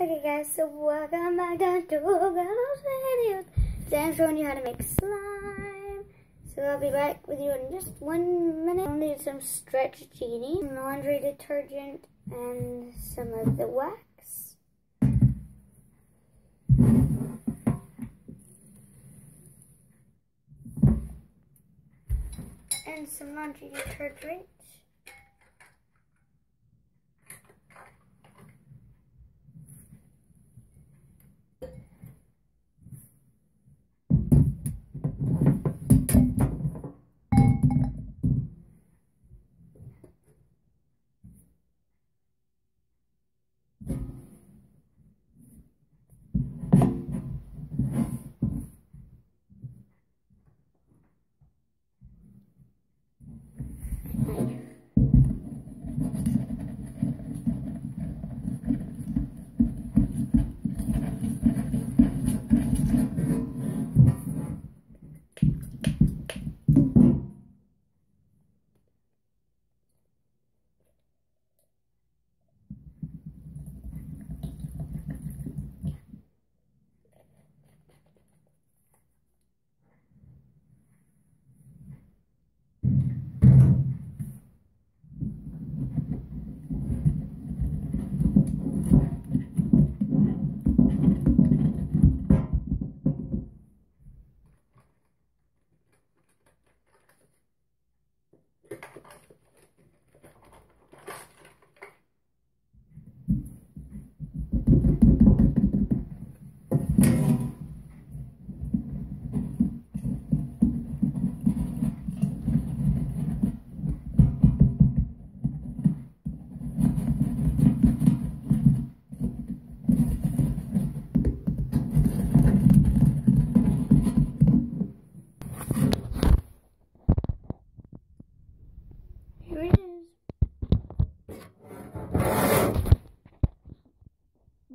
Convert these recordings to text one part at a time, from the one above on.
Okay guys, so welcome back to Grandma's Videos. Today I'm showing you how to make slime. So I'll be back with you in just one minute. I'll need some Stretch Genie, laundry detergent, and some of the wax. And some laundry detergent.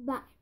拜。